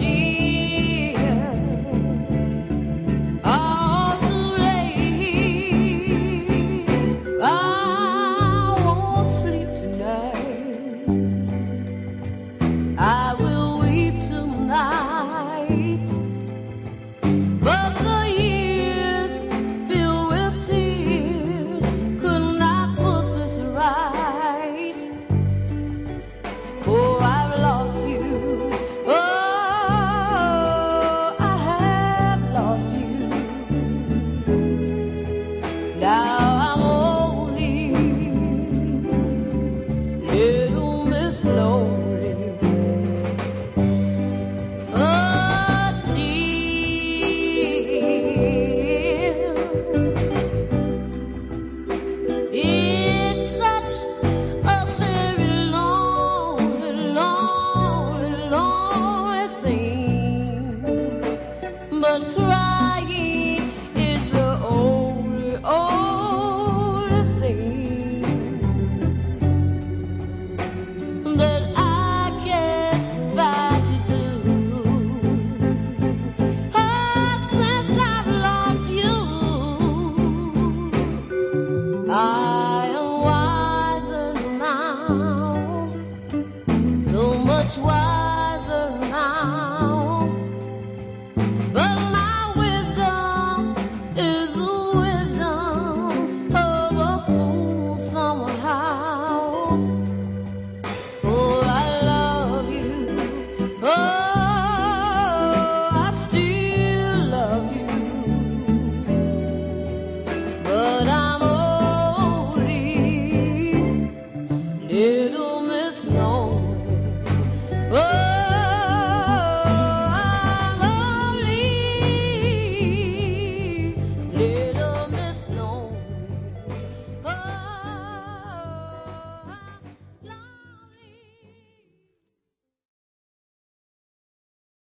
but down.